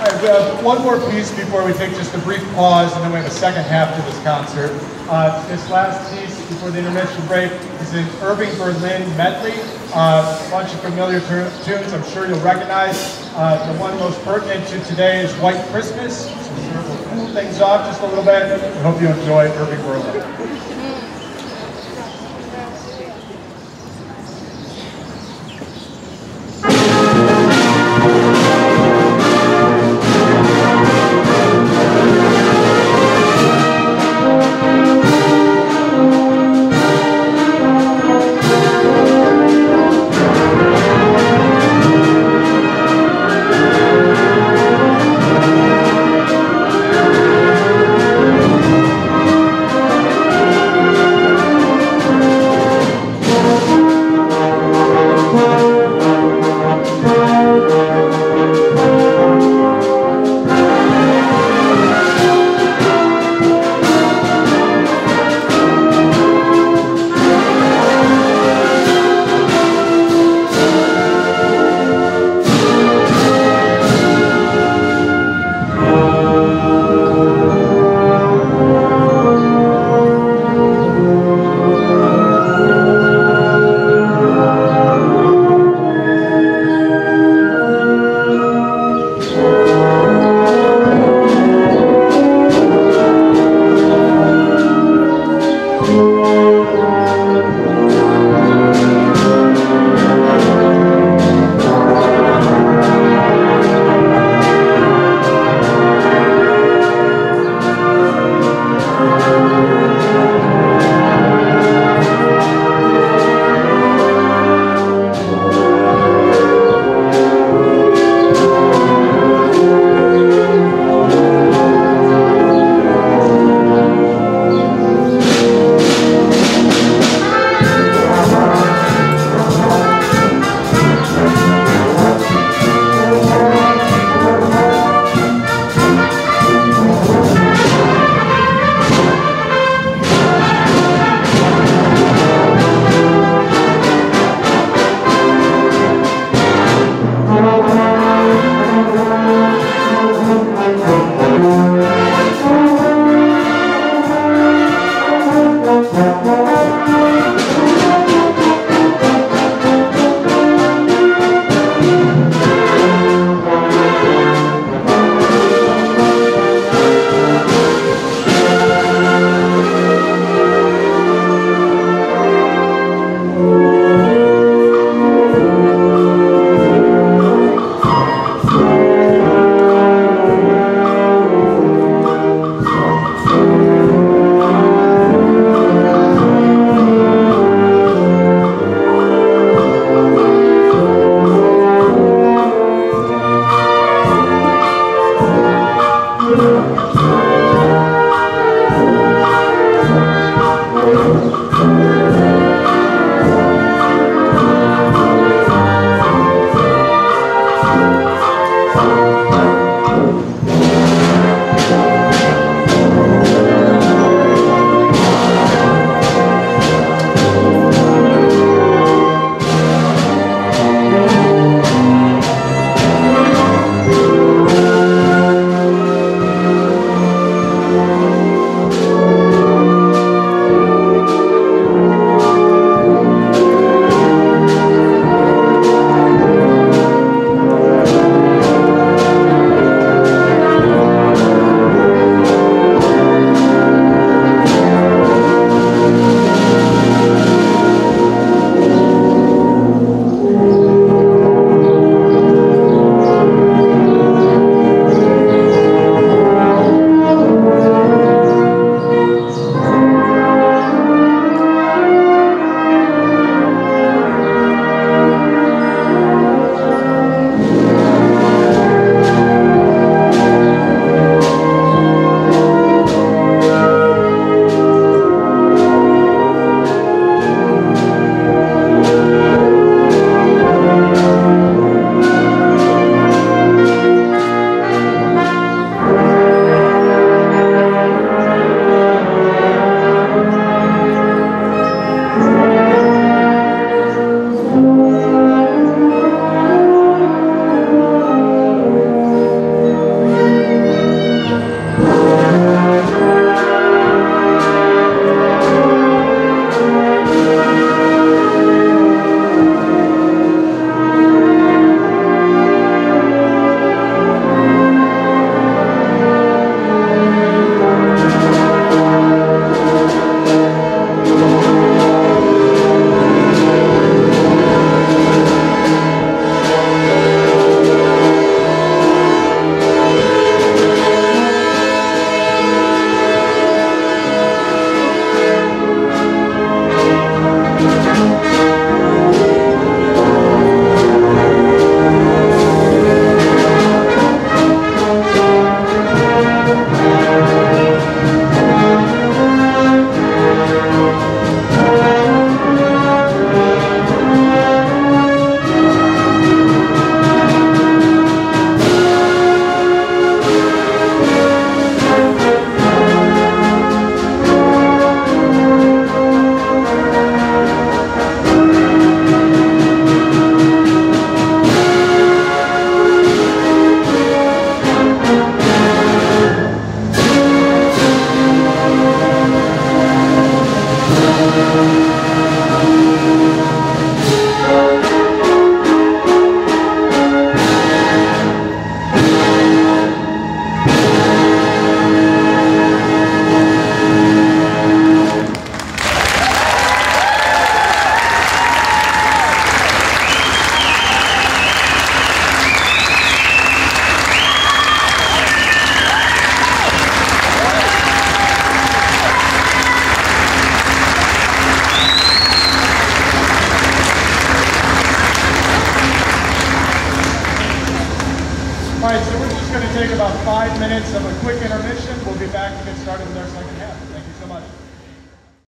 All right, we have one more piece before we take just a brief pause, and then we have a second half to this concert. Uh, this last piece before the intermission break is an Irving Berlin medley. Uh, a bunch of familiar tunes I'm sure you'll recognize. Uh, the one most pertinent to today is White Christmas. So we'll cool things off just a little bit. I hope you enjoy Irving Berlin. Five minutes of a quick intermission. We'll be back to get started with our second